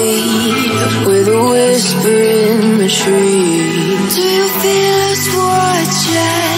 Feet, with a whisper in the trees. Do you feel us watching?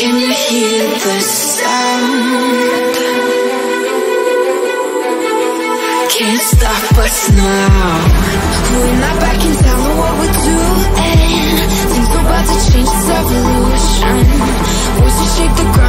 Can you hear the sound? can't stop us now. We're not backing down on what we're doing. Things are about to change, it's evolution. Once you shake the ground